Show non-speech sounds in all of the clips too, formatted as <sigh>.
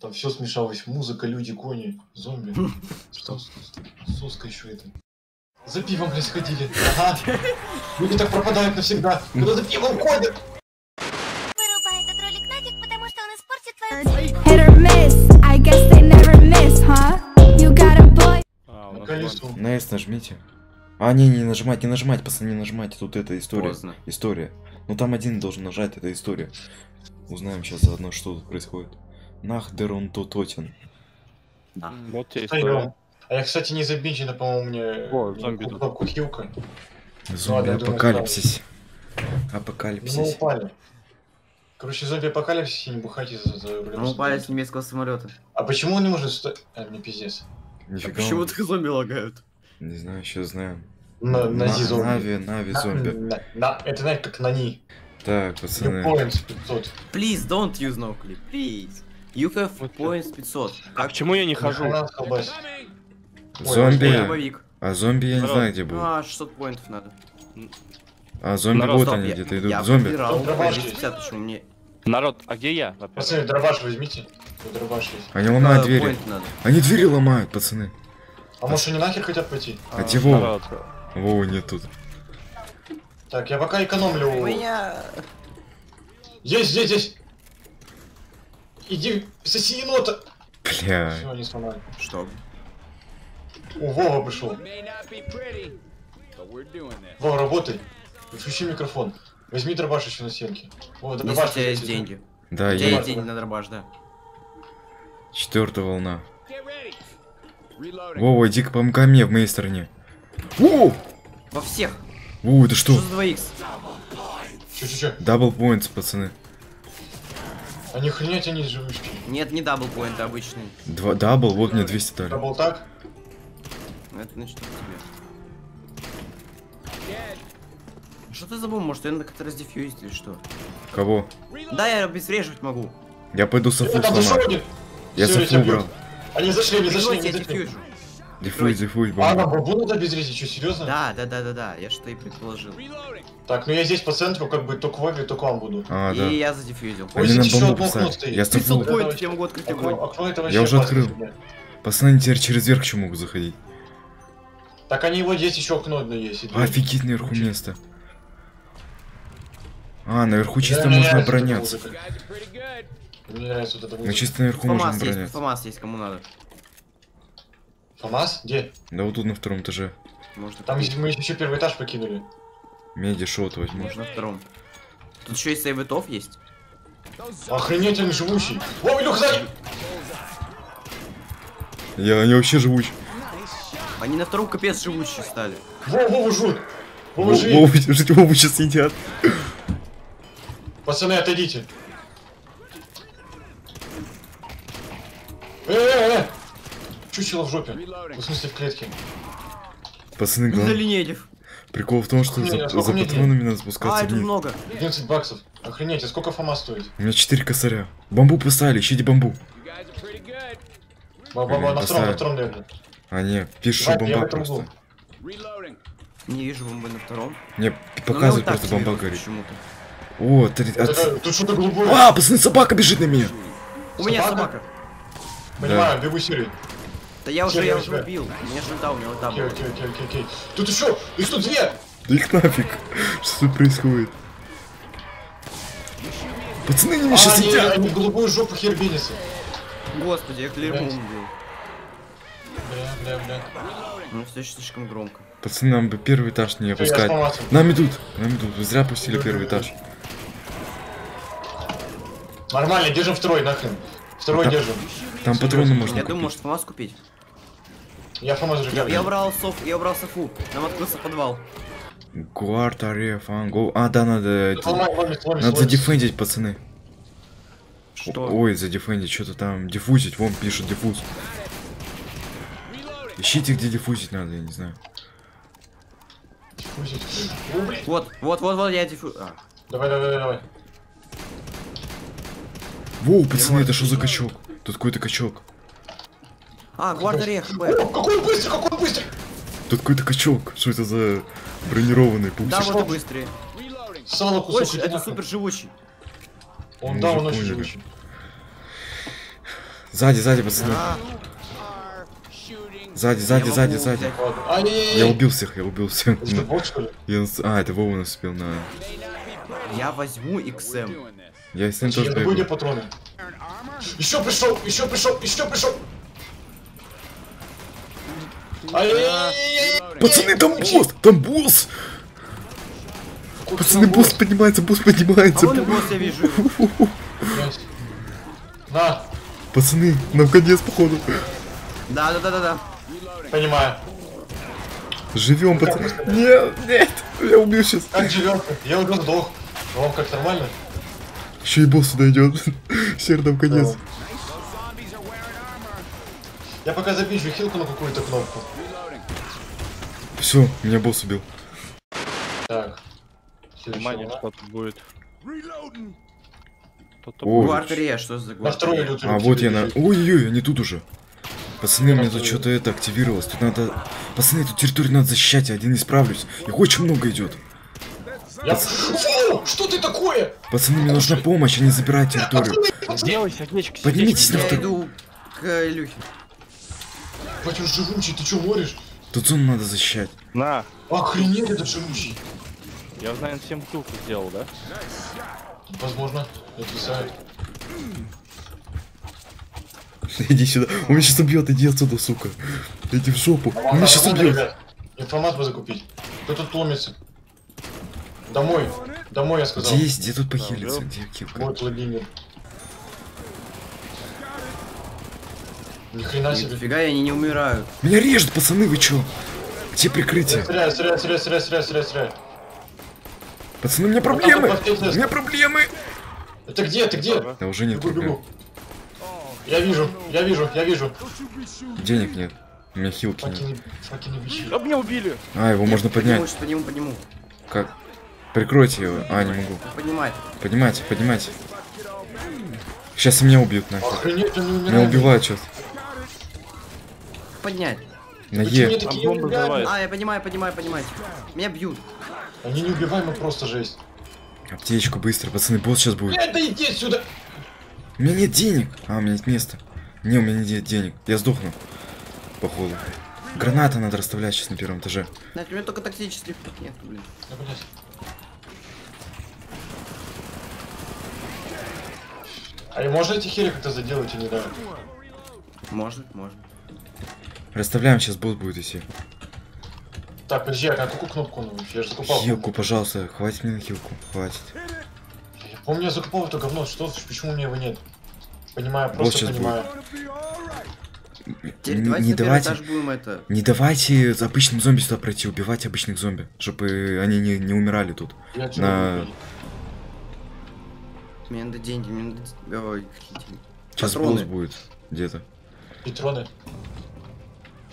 Там все смешалось. Музыка, люди, кони, зомби. Что? Соска еще это. За пивом, блядь, сходили. Ага. Люди так пропадают навсегда. Куда за пивом ходят? Вырубай этот ролик нафиг, потому что он испортит твою Hit or miss, I guess they never miss, huh? You got a boy. А, На нас колесо. На S нажмите. А, не, не нажимать, не нажимать, пацаны, не нажимать. Тут это история. Поздно. История. Ну там один должен нажать, это история. Узнаем сейчас заодно, что тут происходит. Нах дерон тототен. Да. М, Вот тебе история. да. А я, кстати, не забинчена, по-моему, мне О, зомби тут. кнопку хилка. Зомби я думаю, апокалипсис. Мы Апокалипсис. упали. Короче, зомби апокалипсис, не бухайте за, за рулем. Мы упали с немецкого самолета. А почему он не может стоять? А, мне пиздец. Нифига. Почему он- так зомби лагают? Не знаю, сейчас знаем. На, На- нази зомби. Нави, Нави На- зомби. на- на- это знаешь, как на ни. Так, пацаны. Points 500. Please don't use no clip, please. You have Вот points 500. А к чему я не хожу? Зомби. А зомби я не знаю, где был. А, 600 поинтов надо. А зомби Народ, вот Стоп, они я- где-то Я идут. Зомби. подбирал, Стоп, дробаш 250, почему мне... Народ, а где я? Пацаны, дробаш возьмите. Дробаш есть. Они ломают А, двери. Они двери ломают, пацаны. А может они нахер хотят пойти? А где Вова? Народ, Вова нет тут. Так, я пока экономлю. У меня... Есть, здесь, здесь. Иди, соси енота. Бля. Все, они сломали. Что? О, Вова пришел. Вова, работай. Включи микрофон. Возьми дробаш еще на стенке. О, Если дробаш. у тебя есть деньги. Да, У тебя есть. деньги на дробаш, да. Четвертая волна. Вова, иди ко ко мне в моей стороне. Воу! Во всех. Воу, это что? Что за 2х? Че, че, че? Double points, пацаны. А не хренять они живучки. Нет, не double point, обычный. Два double, вот мне 200 дали. Double так? Это значит тебе. Что ты забыл? Может, я надо как-то раздефьюзить или что? Кого? Да, я обезвреживать могу. Я пойду софу один. Я софу убрал. Они зашли, они зашли, они зашли. Дефьюжу. Диффуй, диффуй, А, бомба. нам бабу надо обезвредить, что, серьезно? Да, да, да, да, да, я что и предположил. Так, ну я здесь по центру, как бы то к Вове, то к вам буду. А, И да. я задефьюзил. Ой, здесь на еще бомбу одно окно стоит. Я 500 софу. поинтов, Давайте. я могу открыть Окно, огонь. окно это вообще Я уже открыл. блядь. Пацаны теперь через верх еще могут заходить. Так они вот здесь еще окно одно есть. Офигеть наверху место. А, наверху чисто Мне можно музыка. Мне нравится вот эта Ну чисто наверху можно ФАМАС есть. ФАМАС есть, кому надо. ФАМАС? Где? Да вот тут на втором этаже. Можно Там купить. если мы еще первый этаж покинули. Меди шот возьму. Можно на втором. Тут еще и сейвитов есть. Охренеть, он живущий. О, Илюх, сзади! Я, они вообще живучие. Они на втором капец живущие стали. Во, Вову жрут! Вова, Во- живи! Вову жить Вову сейчас едят. Пацаны, отойдите. Э, э, э! Чучело в жопе. В смысле в клетке. Пацаны, главное. Залинедев. Прикол в том, что Сколько за, за патронами надо А, спускаться это вниз. много. 11 баксов. Охренеть, а сколько ФАМАС стоит? У меня 4 косаря. Бамбу поставили, ищите бамбу. Блин, на втором, на втором, наверное. А, не, пишешь, Давай, что я в бомба просто. Не вижу бомбы на втором. Не, Но показывает просто бомба горит. О, от- это- Тут что-то голубое. А, пацаны, собака бежит на меня. У меня Собака? Понимаю, бегу Сири. Да я уже, я уже убил. Же ульта, у меня ульта Окей, была. окей, окей, окей, окей. Тут еще! Их тут две! Да их нафиг. Что тут происходит? Пацаны, они меня А, сейчас едят. они голубую жопу хербинятся. Господи, я Блядь. убил. Бля, бля, бля. Ну все слишком громко. Пацаны, нам бы первый этаж не опускать. Нам идут, нам идут. Вы зря пустили первый этаж. Нормально, держим второй, нахрен. Второй держим. Там патроны можно Я думаю, купить. может ФАМАС купить. Я ФАМАС уже Я, я убрал соф, я убрал софу. Нам открылся подвал. Гуард, аре, фанго. А, да, надо... Ломит, Надо задефендить, пацаны. Что? Ой, задефендить, что-то там. Диффузить, вон пишет диффуз. Ищите, где диффузить надо, я не знаю. Блин. Вот, вот, вот, вот, я дефю... А, Давай, давай, давай, давай. Воу, пацаны, это что за качок? Тут какой-то качок. А гвардия хп. О, какой он быстрый, какой он быстрый! Тут какой-то качок. Что это за бронированный пупсик? Да, вот и быстрее. Сало кусок. Больше, это супер живучий. Он, Мы да, он очень живучий. Сзади, сзади, пацаны. Сзади, я сзади, сзади, сзади. Я убил всех, я убил всех. Это бот, что ли? Я А, это Вова нас успел на... Я возьму XM. Я с ним Я тоже забыл, где бегаю. патроны. Еще пришел, еще пришел, еще пришел. Пацаны, там босс! Там босс! Пацаны, босс поднимается, босс А поднимается. и босс, я вижу. На, Пацаны, нам конец, походу. Да, да, да, да, да. понимаю. Живем, пацаны. Нет, нет, я убью сейчас. Как живем? Я уже сдох. А Вам как нормально? Еще и босс сюда идет. Нам конец. Я пока запищу хилку на какую-то кнопку. Все, меня босс убил. Так. Внимание, что тут будет. Ой. будет. Гвардия, что за На лютый А вот я на... Ой-ой-ой, они тут уже. Пацаны, мне тут что-то это активировалось. Тут надо... Пацаны, эту территорию надо защищать, я один не справлюсь. Их очень много идет. Я... Фу, что ты такое? Пацаны, мне нужна помощь, а не забирать территорию. Поднимитесь на Я второй... иду к э, Батюш живучий, ты чё моришь? Тут зону надо защищать. На, Охренеть, это живучий. я, наверное, всем килку сделал, да? Возможно, отрицает. <laughs> Иди сюда. Он меня сейчас убьет, иди отсюда, сука. Иди в жопу. Он меня сейчас убьет. бы закупить. Кто тут ломится? Домой. Домой, я сказал. Где есть, где тут похилиться? Где килка? Вот лабинер. Ни хрена себе. Нифига, они не умирают. Меня режут, пацаны, вы чё? Где прикрытие? Стреляй, стреляй, стреляй, стреляй, стреляй, стреляй, стреляй. Пацаны, у меня там проблемы! вот У меня проблемы! Ты где, ты где? Да уже нет Бегу, проблем. бегу. Я вижу, я вижу, я вижу. Денег нет. У меня хилки нет. Факин, факин бичи. А меня убили! А, его можно поднять. сейчас подниму, подниму. Как? Прикройте его. А, не могу. Поднимай. Поднимайте, поднимайте. Сейчас меня убьют нахер. Охренеть, он не Меня убивают сейчас. Поднять. На Е. Там взрывает. А, я поднимаю, поднимаю, поднимайте. Меня бьют. Они неубиваемы просто жесть. Аптечку быстро, пацаны, босс сейчас будет. Блядь, да иди отсюда! У меня нет денег. А, у меня нет места. Не, у меня нет денег. Я сдохну. Походу. Гранаты надо расставлять сейчас на первом этаже. Знаете, у меня только тактических нет, блин. Да, блядь. А и можно эти хери как-то заделать или да? Может, может. Расставляем, сейчас босс будет идти. Так, подожди, а какую кнопку вообще? Я же закупал. Хилку, пожалуйста, хватит мне на хилку. Хватит. Я помню, я закупал это говно. Что, почему у меня его нет? Понимаю, просто сейчас понимаю. Теперь Не- давайте не давайте- будем это. Не давайте с обычным зомби сюда пройти, убивать обычных зомби, чтобы они не, не умирали тут. Я На- Мне надо деньги, мне надо... Ой. Сейчас Патроны. босс будет где-то. Патроны.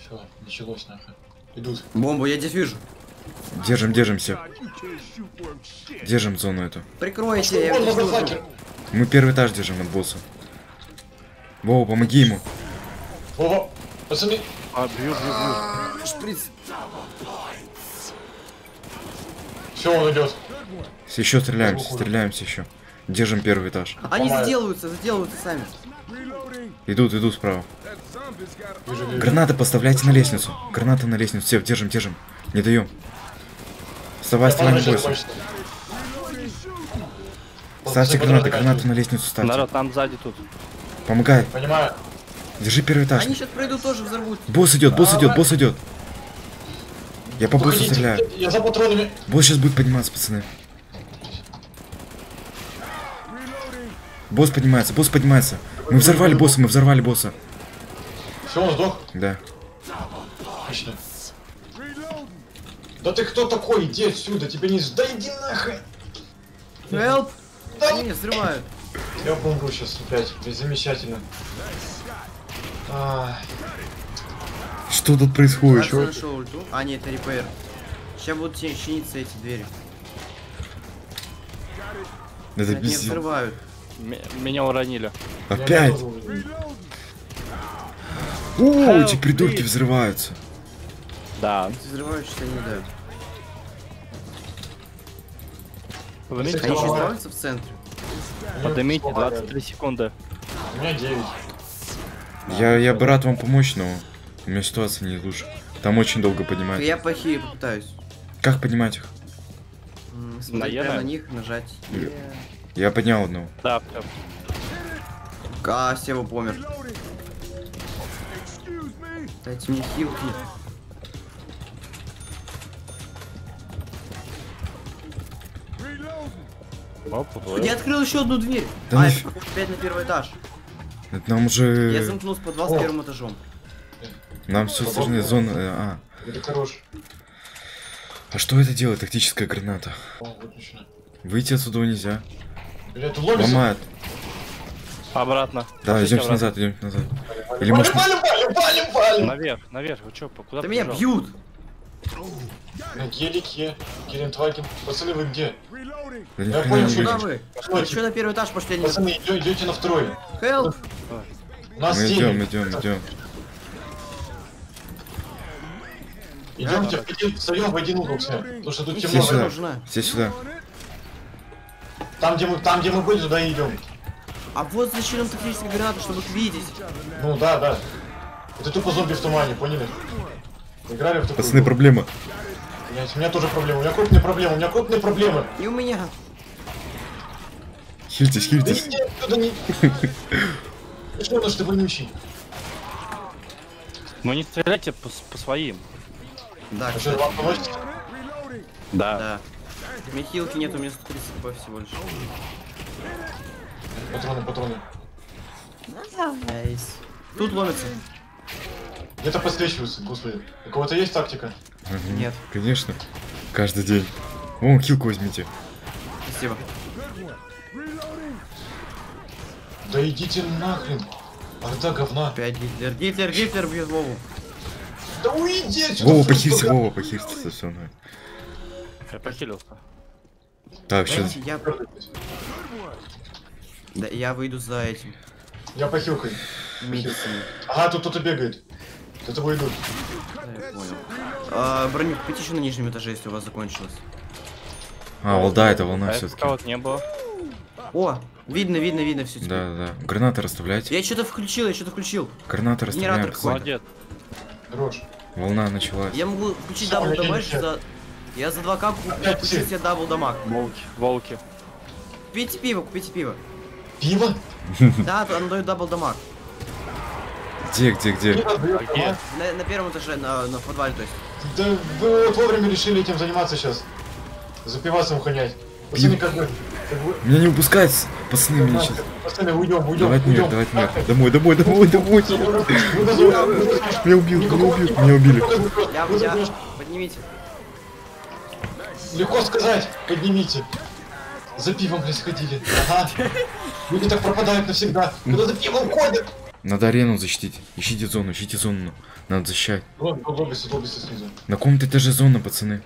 Все, началось нахуй. Идут. Бомбу я дефьюжу. Держим, держимся. Держим зону эту. Прикройте, я Он, дефьюжу. мазафакер! Мы первый этаж держим от босса. Вова, помоги ему. Вова, пацаны, А, бью, бью, бью. Шприц. все, он идет. Еще стреляемся, стреляемся еще. Держим первый этаж. Они Ломаю. заделываются, заделываются сами. Идут, идут справа. Гранаты поставляйте на лестницу. Гранаты на лестницу. Все, держим, держим. Не даем. Вставай, вставай, не бойся. Ставьте гранаты, гранаты на лестницу ставьте. Народ, там сзади тут. Помогай. Понимаю. Держи первый этаж. Они сейчас пройдут тоже взорвут. Босс идет, босс идет, босс идет. Я по боссу стреляю. Я за патронами. Босс сейчас будет подниматься, пацаны. Босс поднимается, босс поднимается. Мы взорвали босса, мы взорвали босса. Все, он сдох. Да. Отлично. Да ты кто такой? Иди отсюда, тебе не... Да иди нахрен! Help! Да Они взрывают. Я помру сейчас опять. Замечательно. А, Что тут происходит? Кажется, нашел ульту. А, нет, это репейр. Сейчас будут чиниться эти двери. Это Меня пиздец. взрывают. Меня уронили. Опять? О, эти придурки взрываются. Да. Эти взрывающиеся не дают. Поднимите, Они еще останутся в центре. Поднимите, помогает. 23 секунды. У меня 9. Я, я бы рад вам помочь, но у меня ситуация не лучше. Там очень долго поднимать. Я плохие попытаюсь. Как поднимать их? Смотреть на них, нажать. Я поднял одного. Да, всё. А, Сева помер. Дайте мне хилки. Я открыл еще одну дверь. Да а, нафиг. это опять на первый этаж. Это нам уже... Я замкнул с подвал с первым этажом. Нам все сложнее зона... э, А. Это хорош. а что это делает? Тактическая граната. О. Выйти отсюда нельзя. Бля, тут ломится. Ломает. Обратно. Да, идем обратно. назад, идем назад. Или Валим, может... валим, валим, валим, валим! Наверх, наверх. Вы чё, по- куда Да меня бьют. На гелике. Гелендваген. Пацаны, вы где? Да Я понял, что Куда вы? Что, Еще на первый этаж пошли. они- Пацаны, идё- идете на второй. Help! Нас Мы идем, идем, идем. Идемте, идем, встаем в один угол все. Потому что тут Все темно. сюда. нужна. Все сюда. Там, где мы, там, где мы были, туда и идем. А вот зачем нам тактическая граната, чтобы их видеть? Ну да, да. Это тупо зомби в тумане, поняли? Играли в такую Пацаны, игру. проблема. Блядь, у меня тоже проблема. У меня крупные проблемы, у меня крупные проблемы. И у меня. Хильтесь, Да хильтесь. иди отсюда, не... Ты Что, ну что ты вонючий? Ну не стреляйте по, по своим. Да, А что, вам? Да. да. У меня хилки нет, у меня 130 HP всего лишь. Патроны, патроны. Nice. Тут ломится. Где-то подсвечиваются, господи. У кого-то есть тактика? Нет. Конечно. Каждый день. Вон, килку возьмите. Спасибо. Да идите нахрен. Орда говна. Опять Гитлер. Гитлер, Гитлер бьет Вову. Да уйди отсюда. Вова, сука. похирься, Вова, все. Я похилился. Так, сейчас. Дайте я... Да, я выйду за этим. Я похилкой. Ага, тут кто-то бегает. За тобой идут. Да, я понял. А, броню купите еще на нижнем этаже, если у вас закончилось. А, волда, это волна А все-таки. кого-то не было. О, видно, видно, видно все теперь. Да, да, да. Гранаты расставляйте. Я что-то включил, я что-то включил. Гранаты расставляем. Генератор. Молодец. Хорош. Волна началась. Я могу включить double не за... Я за 2к Опять включу все. себе double damage. Волки. Волки. Купите пиво, купите пиво. Пиво? Да, оно дает double damage. Где, где, где? А. На, на первом этаже, на, на подвале, то есть. Да вы вот вовремя решили этим заниматься сейчас. За пивасом ухонять. Пацаны, как бы... Как бы... Меня не упускать, пацаны, меня сейчас. Пацаны, уйдем, уйдем, Давай уйдем. наверх, давай наверх. Домой, домой, домой, домой. Меня убил, меня убил, меня убили. Я, я... Поднимите. Легко сказать, поднимите. За пивом, блядь, сходили. Ага. Люди так пропадают навсегда. Когда за пивом ходят. Надо арену защитить. Ищите зону, ищите зону. Надо защищать. Вон, лоббисы, лоббисы снизу. На каком-то этаже зона, пацаны.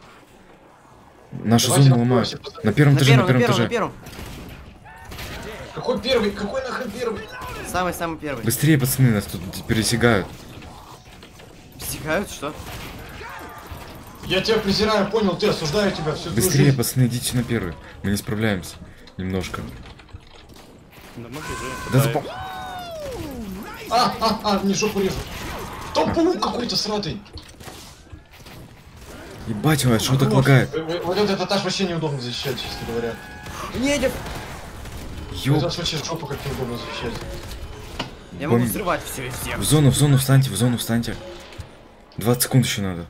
Нашу Давайте зону на ломают. пацаны. На первом На этаже, на первом, на первом первом, на этаже. первом. Какой первый? Какой нахрен первый? Самый-самый первый. Быстрее, пацаны, нас тут пересягают. Стекают, что? Я тебя презираю, понял, ты осуждаю тебя всю Быстрее, жизнь. пацаны, идите на первый. Мы не справляемся. Немножко. Да мы бежим. Да запом... А, а, а, мне жопу режут. Там паук какой-то сратый. Ебать, а что так лагает? Вот этот этаж вообще неудобно защищать, честно говоря. Едет! Ёб... Этот вообще жопу как неудобно защищать. Я могу взрывать все всех. В зону, в зону встаньте, в зону встаньте. 20 секунд еще надо.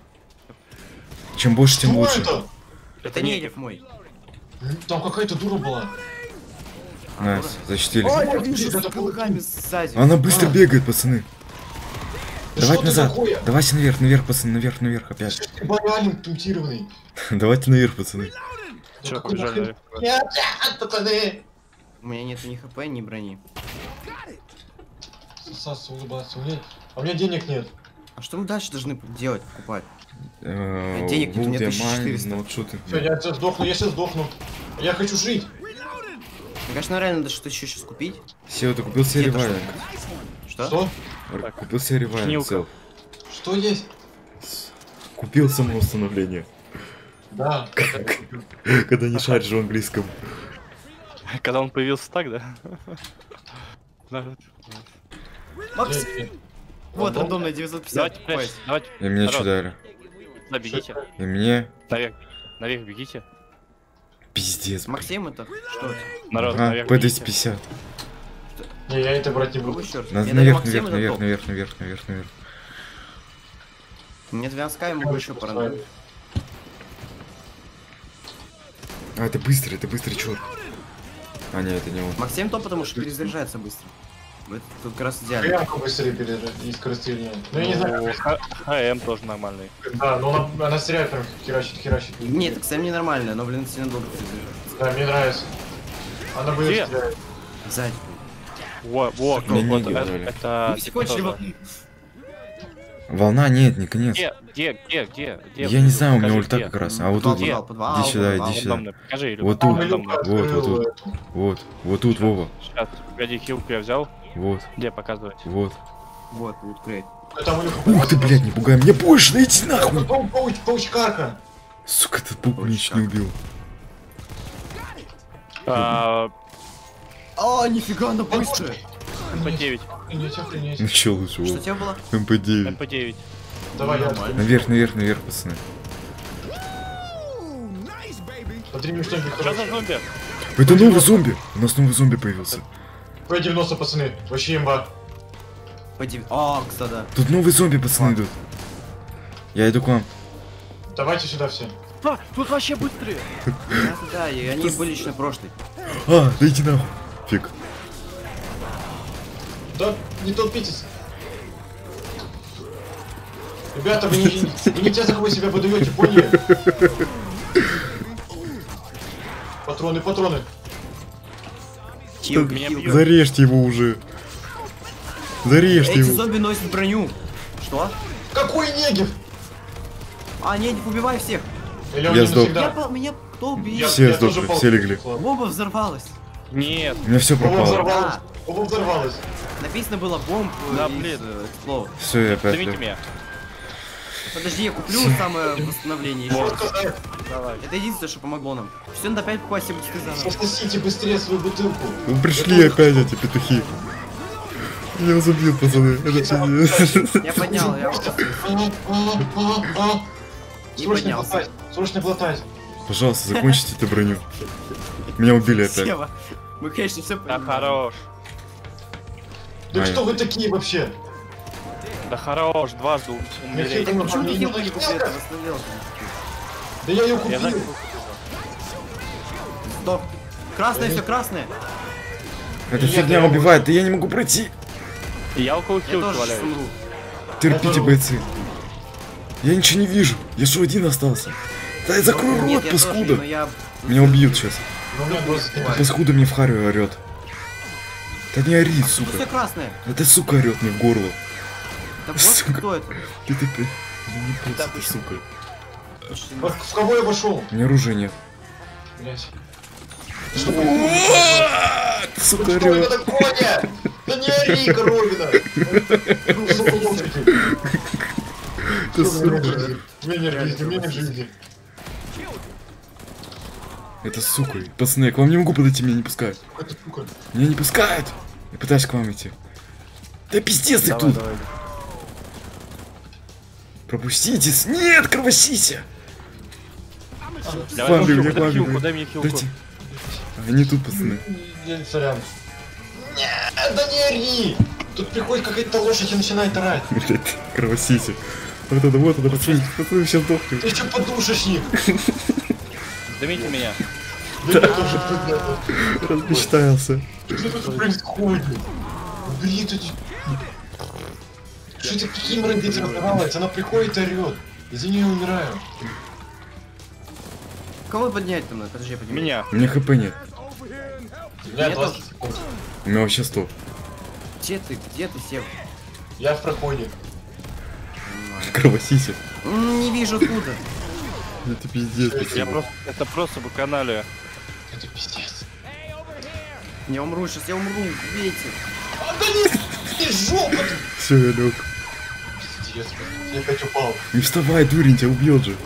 Чем больше, тем Что лучше. это? Это не Едев мой. Там какая-то дура была. Найс, защитили. Ой, я вижу это с кулаками сзади. Она быстро А. бегает, пацаны. Да Давайте назад. такое? Давайте наверх, наверх, пацаны, наверх, наверх опять. Что ты баналин тунтированный? <laughs> Давайте наверх, пацаны. Ну Чё, какой побежали? Нет, пацаны! У меня нет ни хп, ни брони. Сосаться, улыбаться. У меня... А у меня денег нет. А что мы дальше должны делать, покупать? Э, Денег нет, у меня Вулдия 1400. Майн, ну что ты. Все, я сейчас сдохну, я сейчас сдохну. Я хочу жить. Мне кажется, реально надо что-то еще сейчас купить. Сева, ты купил себе Где-то ревайвинг? Что? Что? Р- Купил себе ревайвинг, Шнилка. Сев. Что есть? Купил самоустановление. Да. <laughs> Когда не шаришь в английском. Когда он появился так, да? Да. Макс, Э, э, вот Рандом? рандомная 950. Давайте, давайте. И мне Народ, что дали? Да, бегите. И мне Наверх. Наверх бегите. пиздец. Максим это? Что это? Народ, А, наверх бегите. P250. Не, я это брать не буду. черт? Надо наверх, наверх, наверх, наверх, наверх, наверх, наверх. Мне 12 я могу еще порандомить. А, это быстрый, это быстрый черт. А, нет, это не он. Максим топ, потому что перезаряжается быстро. Это тут как раз идеально. Прямку быстрее пережать и скорострельнее. Ну я не знаю, Ну, ХМ тоже нормальный. да, но она, она стреляет прям херачит, херачит. Нет, это, кстати, ненормально, но, блин, сильно долго перезаряжается. Да, мне нравится. Она будет Где? стрелять. Сзади. Во, во, вот, не это, говорили. это, Вы все кончили тоже. во- Волна, нет, не конец. Где, где, где, где, где? Я не знаю, у меня ульта где. как раз. А вот тут, подвал, вот. подвал, Иди сюда, подвал. иди сюда. Покажи. Вот тут. Вот, вот эту. Вот, вот тут, Вова. Сейчас, погоди, хилку я взял. Вот, Где показывать? вот. Вот, вот, крейт. Ух ты, блядь, не пугай меня больше, иди нахуй. Пау- пауч- Паучкарка. Сука, этот паук не убил. А, А, нифига, она быстрая. MP9. Охренеть, охренеть. Ну чё лучше, Что тебе было? MP9. MP9. Давай, я Нормально. Наверх, наверх, наверх, пацаны. Смотри, мне что-нибудь Что за зомби? Это новый зомби. У нас новый зомби появился. P-90, пацаны. Вообще имба. По дев- А, кстати, да. Тут новые зомби, пацаны, идут. Я иду к вам. Давайте сюда все. А, тут вообще быстрее. Да, <laughs> да, и они были еще на прошлой. А, да иди нахуй. Фиг. Да, не толпитесь. Ребята, вы не, вы не те, за кого себя выдаете, поняли? <laughs> Патроны, патроны. Хилка, меня бьют. Зарежьте его уже. Зарежьте Эти его. зомби носят броню. Что? Какой негив? А, не, не убивай всех. Я не сдох. Я, по- меня кто убил? Я- Все я сдохли, все легли. Бомба взорвалась. Нет. У меня все Бомба пропало. взорвалась. Бомба взорвалась. Написано было бомб Да, блин. Все, я опять. Зовите меня. Подожди, я куплю <laughs> самое восстановление еще. Что сказать? Давай. Это единственное, что помогло нам. Все, надо опять покупать себе бутылки заново. Сосите быстрее свою бутылку. Вы пришли опять эти петухи. Я вас убил, пацаны. Это пиздец. Я поднял, я. Не Срочно поднялся. глотать. Срочно глотать. Пожалуйста, закончите эту броню. Меня убили опять. Сева. Мы, конечно, все Да хорош. Да кто вы такие вообще? Да хорош, дважды умереть. Ну, Почему ты не купил? Это восстановил. Да я ее Я купил. за- Стоп. Красное, все красное. Эта Нет, фигня я убивает, да я не могу пройти. Я около Я хилки тоже валяюсь. Терпите, тоже- бойцы. Я ничего не вижу. Я что, один остался? Да я закрой Нет, рот, я тоже, паскуда. но я... Меня убьют сейчас. Ну, у меня 20 минут. Паскуда мне в харю орет. Да не ори, Тут сука. все. Это сука орет мне в горло. Да вот Сука. кто это? Ты ты ты. Не сука. В кого я вошел? У меня оружия нет. Блять. Ты, сука, Что это такое? Да не ори, коровина! Сука, лошади. Ты, Что сука. меня у меня жизни. Это сука. Пацаны, я к вам не могу подойти, меня не пускают. Это сука. Меня не пускают. Я пытаюсь к вам идти. Да пиздец ты тут. давай. Пропустите. с- Нет, кровосися. Давай, я мне хилку, дай мне хилку. Дайте. Они тут, пацаны. Сорян. Нет, да не ори! Тут приходит какая-то лошадь и начинает орать. Блять, кровосися. Вот это, вот это, пацаны, пацаны, сейчас сдохнем. Ты еще подушечник. Сдавите меня. Да я тоже когда-то. Размечтался. Что тут происходит? Убери тут. Что это каким родителям разговаривать? Она приходит и орет. Из-за нее умираю. Кого поднять там надо? Подожди, я подниму. Меня. У меня хп нет. У меня Нет, 20 секунд. У меня вообще 100. Где ты? Где ты, Сев? Я в проходе. Кровосися. М, Не вижу откуда. Это пиздец, Я просто, это просто по канале. Это пиздец. Я умру, сейчас я умру. Убейте. Не жопа ты. Все, я лег. Пиздец, я опять упал. Не вставай, дурень, тебя убьет же.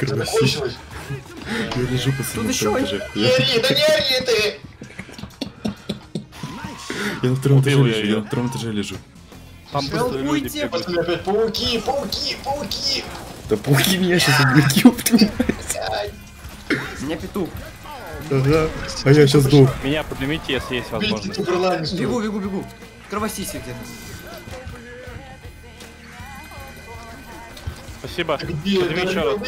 Закончилось. <laughs> Я лежу, пацаны. Тут еще один. Не ори, да не ори ты! Я на втором этаже лежу, я на втором этаже лежу. Там быстро люди. Пацаны, опять пауки, пауки, пауки. Да пауки меня сейчас <laughs> мать. У меня петух. Ага. А я сейчас сдох. Меня поднимите, если есть возможность. Бегу, бегу, бегу. Кровосиси где-то. Спасибо. Где? Подними еще раз.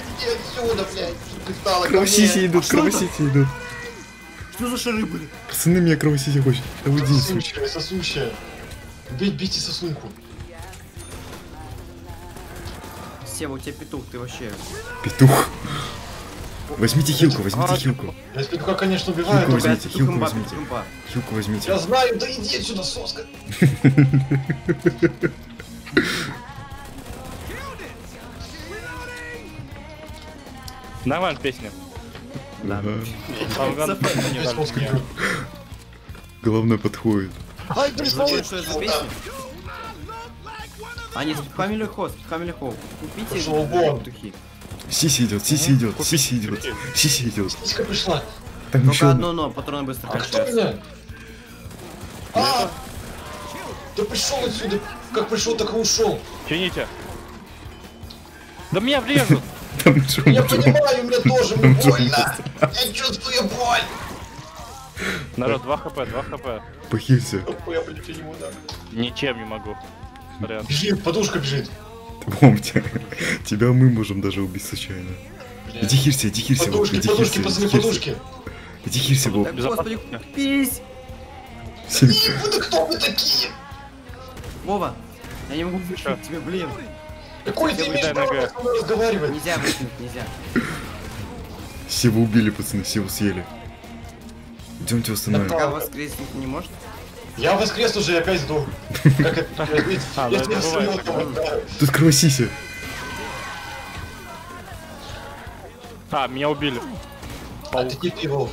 Кровосиси идут, это? кровосиси идут. Что за шары были? Пацаны, меня кровосиси хочет. Да уйди. Сосущая, сосущая. Бей, бейте сосунку. Сева, у тебя петух, ты вообще... Петух. Возьмите хилку, возьмите А, хилку. Я с петуха, конечно, убиваю, Хилку только... возьмите, хилку имба, возьмите. петух имба. Хилку возьмите. Я знаю, да иди отсюда, соска. Нормально песня. Пью. Главное подходит. Ай, Знаете, что это за песня? А, нет, легко, с петухами легко. Купите петухи. Сиси идет, сиси идет, сиси идет, сиси идет. Сиська пришла. Там Только еще одно но, патроны быстро А кто кончаются. меня? А! Ты пришел отсюда. Как пришел, так и ушел. Чините. Да меня врежут. <laughs> Я понимаю, мне тоже больно. Я чувствую боль. Народ, 2 хп, 2 хп. Похилься. Я полечу не могу. Ничем не могу. Бежит, подушка бежит. Помните, тебя мы можем даже убить случайно. Иди хирься, иди хирься, Подушки, иди подушки, хирься, пацаны, подушки. Иди хирься. Так, господи, вы кто вы такие? Вова, я не могу включить тебе, блин. Какой ты имеешь право со мной разговаривать? Нельзя выкинуть, нельзя. Севу убили, пацаны, Севу съели. Идемте восстановим. Да. А воскреснуть не может? Я воскрес уже и опять сдох. Как это? <laughs> Я- я- А, Я ну тебя слил там, да. Тут кровосися. А, меня убили. А ты не Вов.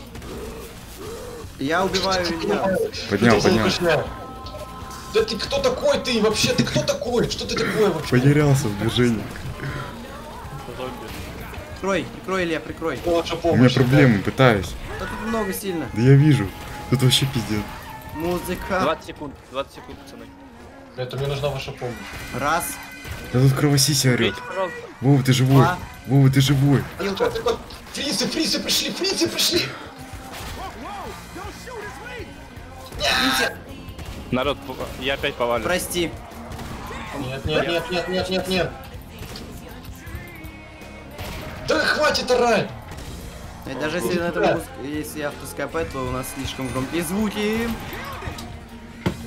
Я убиваю Илья. Поднял, поднял. Да ты кто такой ты вообще? Ты кто такой? Что ты такое вообще? Потерялся в движении. Прикрой, прикрой, Илья, прикрой. У меня проблемы, пытаюсь. Да тут много сильно. Да я вижу. Тут вообще пиздец. Музыка. 20 секунд, 20 секунд, пацаны. Это мне нужна ваша помощь. Раз, Да тут кровосися орет. Вова, ты живой. два. Вова, ты живой. Фрицы, фрицы пришли, фрицы пришли! Народ, я опять повален. Прости. Нет, нет, нет, нет, нет, нет, нет. Да хватит орать! И даже если на этом если автоскопать, то у нас слишком громкие звуки.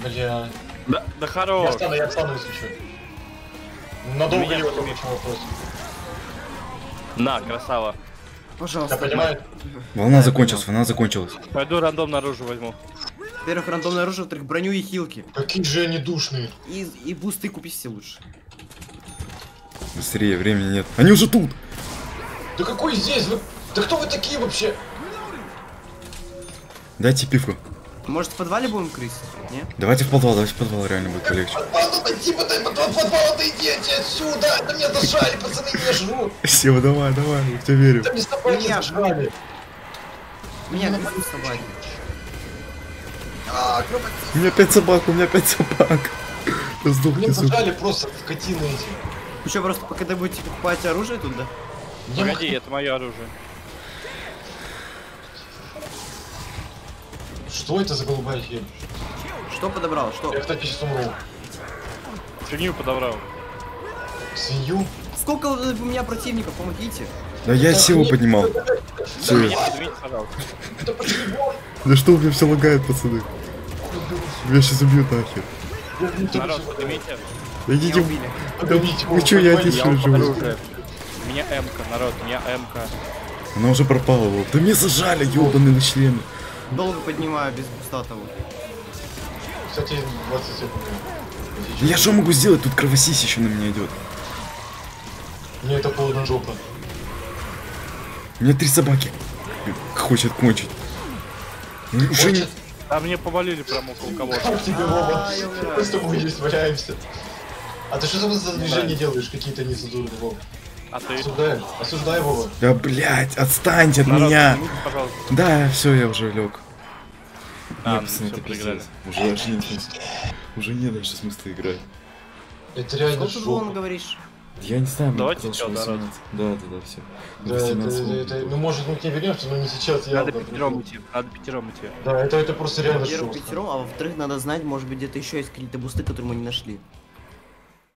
Бля. Да, да Я хорош. встану, я встану, если что. Надолго ли вот вопрос? На, красава. Я Пожалуйста. понимаю. Волна закончилась, волна закончилась. Пойду рандом наружу возьму. Во-первых, рандомное оружие, во-вторых, броню и хилки. Какие же они душные. И, и бусты купи все лучше. Быстрее, времени нет. Они уже тут! Да какой здесь? Вы... Да кто вы такие вообще? Дайте пивку. Может, в подвале будем крысить? Не? Давайте в подвал, давайте в подвал, реально будет полегче. Подвал дойти, подай, подвал, подвал, отойдите отсюда! Это меня зажали, пацаны, меня жрут! Сева, давай, давай, я в тебя верю. Это мне собаки Меня зажали! Меня крысят собаки. А. У меня пять собак, у меня пять собак. Да сдохни, Мне зажали просто скотины эти. Вы что, просто пока будете покупать оружие тут, да? Мне Погоди, это мое оружие. Что это за голубая херь? Что подобрал? Что? Я, кстати, сейчас умру. Свинью подобрал. Свинью? Сколько у меня противников? Помогите. Да я Севу поднимал. Всё, Меня поднимите, пожалуйста. Да что у меня все лагает, пацаны? Меня сейчас убьют нахер. Народ, поднимите. Идите. Поднимите, Вы чё, я один что живу? У меня М-ка, народ, у меня М-ка. Она уже пропала, Вов. Да меня зажали, ёбаные на члены. Долго поднимаю без буста того. Кстати, 20 секунд. Я что могу сделать? Тут кровосись еще на меня идет. Мне это полная жопа. У меня три собаки. Хочет кончить. Ну, Уже не... Хочет? А мне повалили прям около кого-то. Как тебе, Вова? А, умираю. Мы с тобой здесь валяемся. А ты что за движение делаешь? Какие-то нецензурные, Вова? А ты? Осуждаем. Осуждай, Вова. Да, блять, отстаньте от Народ, меня. пожалуйста. Да, все, я уже лег. А, пацаны, это проиграли. пиздец. Уже вообще нет смысла. Уже нет дальше смысла играть. Это реально Сколько ты говоришь? Я не знаю, мне Давайте что. 18. Да, да, да, все. Да, это, это- ну может мы к ней вернемся, но не сейчас Надо явно. пятером идти, надо пятером идти. Да, это, это просто реально Во-первых, жестко. пятером, а во-вторых, надо знать, может быть, где-то еще есть какие-то бусты, которые мы не нашли.